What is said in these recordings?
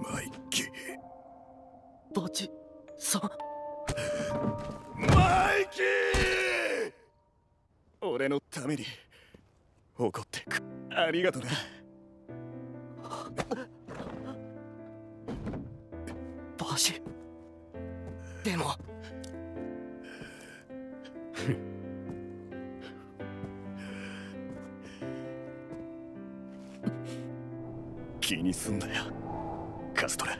マイキー。バチさんマイキー！俺のために怒ってく。ありがとなバシでも。気にすんなよカストラ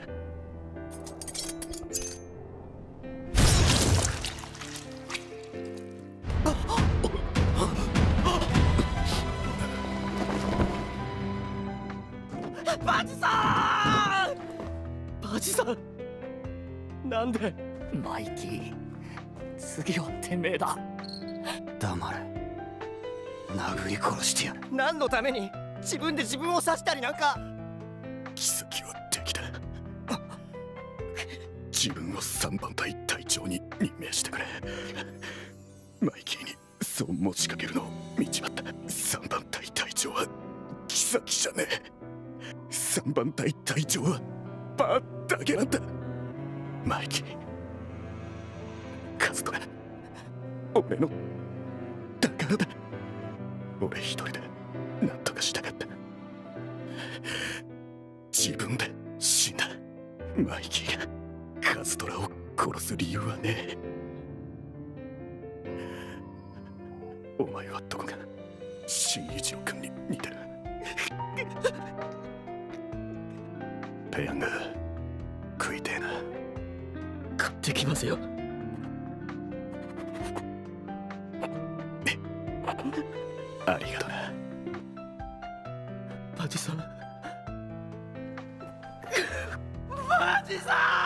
バチさん！バチさん！なんで？マイキー次はてめえだ。黙れ。殴り殺してやる。何のために？自分で自分を刺したりなんか自分を三番隊隊長に任命してくれ。マイキーにそう持ちかけるのを見ちまった。三番隊隊長は奇跡じゃねえ。三番隊隊長はバーだけなんだ。マイキーカズトラ俺の宝だ。俺一人で何とかしたかった。自分で死んだ。マイキーがカズトラを殺す理由はね。えお前はどこが新一郎君に似てる？ペヤング食いてえな。買ってきますよ。ありがとな。バチさん。バチさん